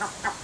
No, no.